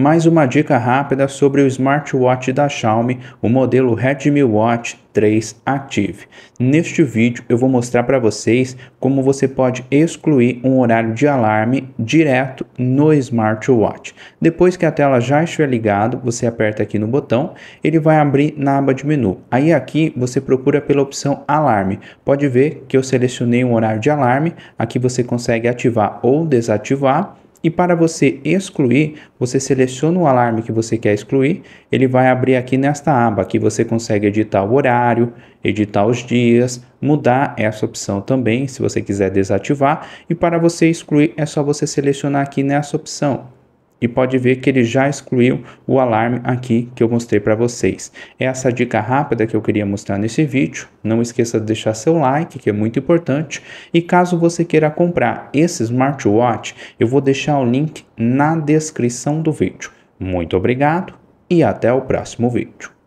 Mais uma dica rápida sobre o smartwatch da Xiaomi, o modelo Redmi Watch 3 Active. Neste vídeo eu vou mostrar para vocês como você pode excluir um horário de alarme direto no smartwatch. Depois que a tela já estiver ligada, você aperta aqui no botão, ele vai abrir na aba de menu. Aí aqui você procura pela opção alarme. Pode ver que eu selecionei um horário de alarme, aqui você consegue ativar ou desativar e para você excluir, você seleciona o alarme que você quer excluir, ele vai abrir aqui nesta aba, que você consegue editar o horário, editar os dias, mudar essa opção também, se você quiser desativar, e para você excluir é só você selecionar aqui nessa opção e pode ver que ele já excluiu o alarme aqui que eu mostrei para vocês. Essa dica rápida que eu queria mostrar nesse vídeo. Não esqueça de deixar seu like, que é muito importante. E caso você queira comprar esse smartwatch, eu vou deixar o link na descrição do vídeo. Muito obrigado e até o próximo vídeo.